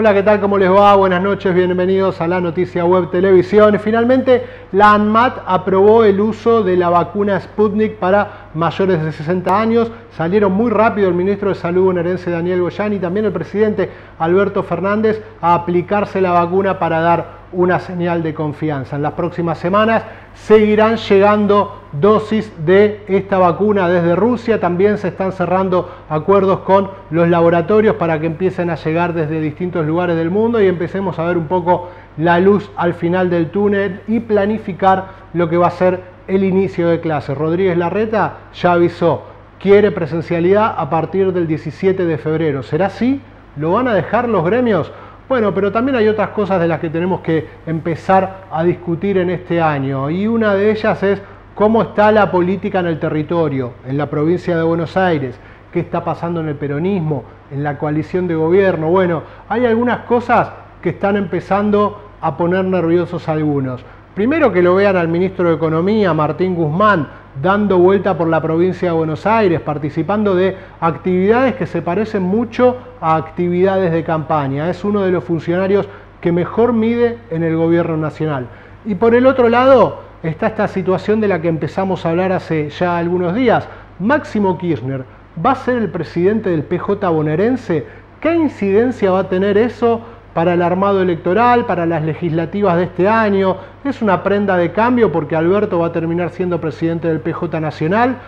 Hola, ¿qué tal? ¿Cómo les va? Buenas noches, bienvenidos a la Noticia Web Televisión. Finalmente, la ANMAT aprobó el uso de la vacuna Sputnik para mayores de 60 años. Salieron muy rápido el ministro de Salud bonaerense Daniel Goyán y también el presidente Alberto Fernández a aplicarse la vacuna para dar una señal de confianza. En las próximas semanas seguirán llegando dosis de esta vacuna desde Rusia. También se están cerrando acuerdos con los laboratorios para que empiecen a llegar desde distintos lugares del mundo y empecemos a ver un poco la luz al final del túnel y planificar lo que va a ser el inicio de clases. Rodríguez Larreta ya avisó, quiere presencialidad a partir del 17 de febrero. ¿Será así? ¿Lo van a dejar los gremios? Bueno, pero también hay otras cosas de las que tenemos que empezar a discutir en este año y una de ellas es cómo está la política en el territorio, en la provincia de Buenos Aires, qué está pasando en el peronismo, en la coalición de gobierno. Bueno, hay algunas cosas que están empezando a poner nerviosos a algunos. Primero que lo vean al ministro de Economía, Martín Guzmán, dando vuelta por la provincia de Buenos Aires, participando de actividades que se parecen mucho a actividades de campaña. Es uno de los funcionarios que mejor mide en el gobierno nacional. Y por el otro lado está esta situación de la que empezamos a hablar hace ya algunos días. Máximo Kirchner va a ser el presidente del PJ bonaerense. ¿Qué incidencia va a tener eso para el armado electoral, para las legislativas de este año. Es una prenda de cambio porque Alberto va a terminar siendo presidente del PJ Nacional.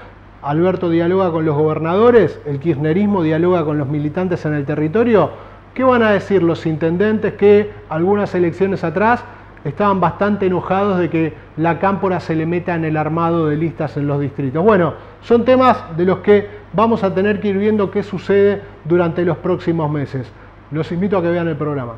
Alberto dialoga con los gobernadores, el kirchnerismo dialoga con los militantes en el territorio. ¿Qué van a decir los intendentes que algunas elecciones atrás estaban bastante enojados de que la cámpora se le meta en el armado de listas en los distritos? Bueno, son temas de los que vamos a tener que ir viendo qué sucede durante los próximos meses. Los invito a que vean el programa.